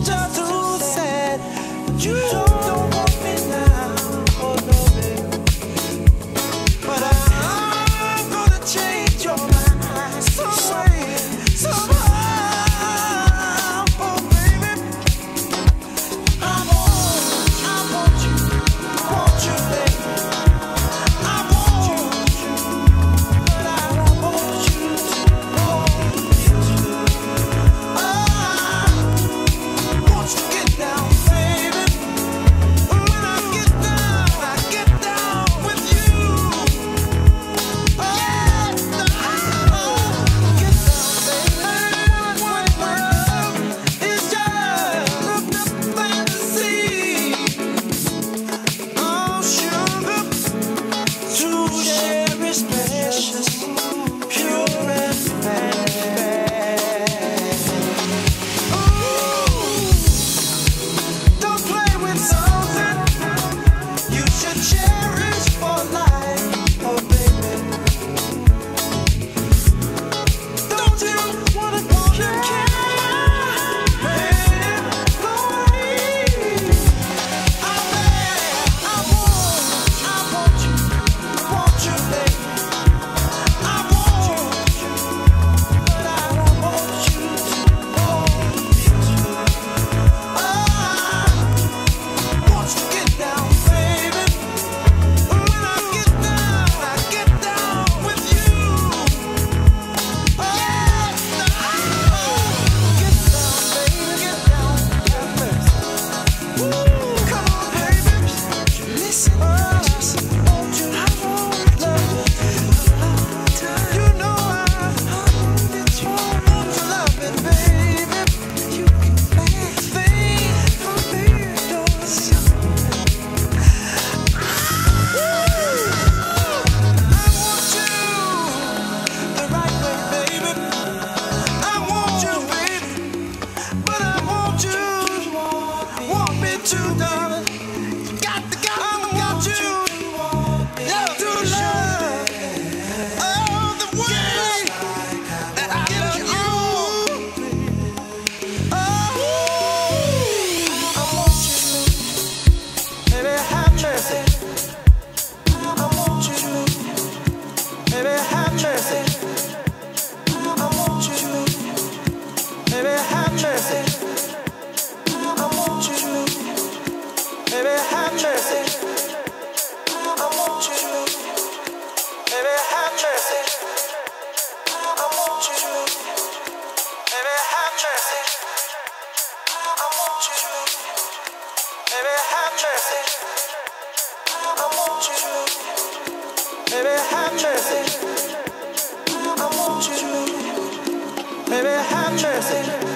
just Have you. Baby, have mercy. I want you. Baby, have mercy. I want you. Baby, have mercy. I want you. Baby, have mercy. I want you. Baby, have mercy. I want you. Baby, have mercy.